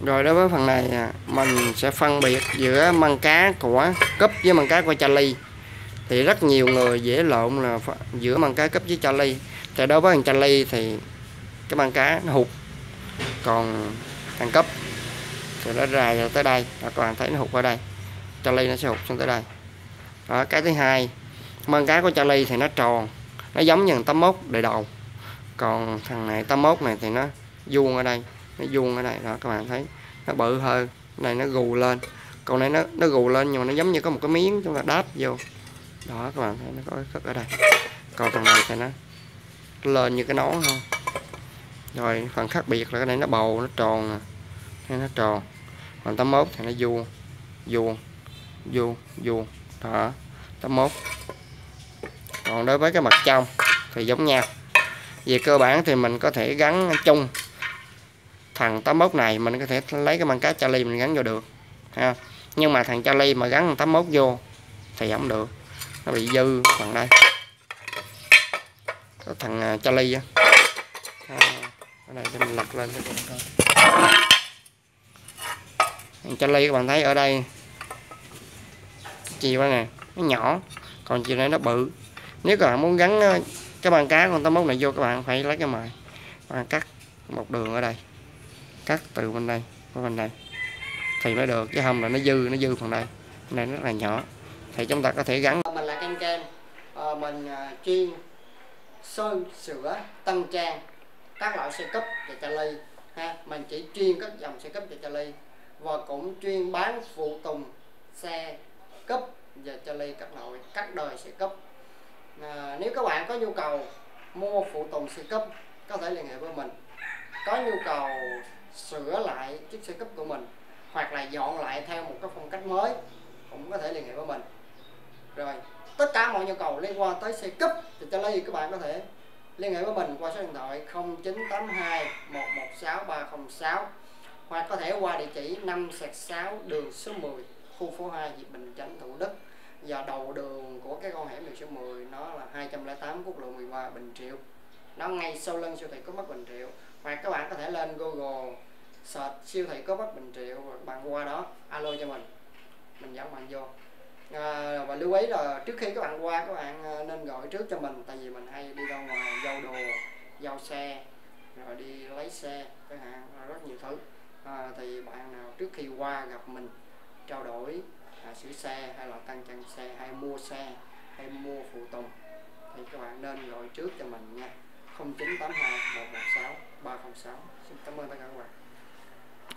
rồi đối với phần này à, mình sẽ phân biệt giữa măng cá của cúp với măng cá của Charlie thì rất nhiều người dễ lộn là giữa măng cá cúp với Charlie thì đối với thằng Charlie thì cái măng cá nó hụt còn thằng cấp thì nó dài tới đây và các bạn thấy nó hụt ở đây. Charlie nó sẽ hụt xuống tới đây. Đó, cái thứ hai măng cá của Charlie thì nó tròn nó giống như thằng 81 đời đầu. Còn thằng này tấm mốc này thì nó vuông ở đây nó vuông ở đây, đó, các bạn thấy. Nó bự hơn này nó gù lên. Còn này nó nó gù lên nhưng mà nó giống như có một cái miếng chúng ta đáp vô. Đó, các bạn thấy nó có cái khớp ở đây. Còn phần này thì nó lên như cái nón thôi. Rồi, phần khác biệt là cái này nó bầu, nó tròn nè. Nó tròn. Còn tấm mốt thì nó vuông vuông vuông vuông. Đó, tấm mốt. Còn đối với cái mặt trong thì giống nhau. Về cơ bản thì mình có thể gắn chung thằng tấm mốt này mình có thể lấy cái băng cá Charlie mình gắn vô được ha. Nhưng mà thằng Charlie mà gắn tấm mốt vô thì không được nó bị dư bằng đây. Có thằng à, Charlie á. À, cái này cho mình lật lên cho mình coi. Thằng Charlie các bạn thấy ở đây chiều nè nó nhỏ còn chiều này nó bự. Nếu các bạn muốn gắn à, cái bàn cá con tấm mốt này vô các bạn phải lấy cái mài bạn cắt một đường ở đây cắt từ bên đây qua bên đây. Thì mới được chứ không là nó dư nó dư phần đây. Này rất là nhỏ. Thì chúng ta có thể gắn. Mình là kem kem ờ, mình à, chuyên sơn sửa tân trang các loại xe cấp và cha ly ha. Mình chỉ chuyên các dòng xe cấp và cha ly và cũng chuyên bán phụ tùng xe cấp và cha ly các loại các đời xe cấp. À, nếu các bạn có nhu cầu mua phụ tùng xe cấp có thể liên hệ với mình. Có nhu cầu sửa lại chiếc xe cấp của mình, hoặc là dọn lại theo một cái phong cách mới, cũng có thể liên hệ với mình. Rồi, tất cả mọi nhu cầu liên quan tới xe cấp thì cho lấy các bạn có thể liên hệ với mình qua số điện thoại 0982 116 306 hoặc có thể qua địa chỉ 5 6 đường số 10 khu phố 2 Diệp Bình Chánh, Thủ Đức. Và đầu đường của cái con hẻm đường số 10 nó là 208 quốc lộ 13 Bình Triệu. Nó ngay sau lưng siêu thị có mắt Bình Triệu. Hoặc các bạn có thể lên Google search siêu thị có mắt Bình Triệu bạn qua đó alo cho mình. Mình dẫn bạn vô. À, và lưu ý là trước khi các bạn qua các bạn à, nên gọi trước cho mình tại vì mình hay đi ra ngoài giao đồ giao xe rồi đi lấy xe chẳng hạn rất nhiều thứ. À, thì bạn nào trước khi qua gặp mình trao đổi à, sửa xe hay là tăng trang xe hay mua xe hay mua phụ tùng thì các bạn nên gọi trước cho mình nha. 0982 116 306 xin cảm ơn tất cả các bạn.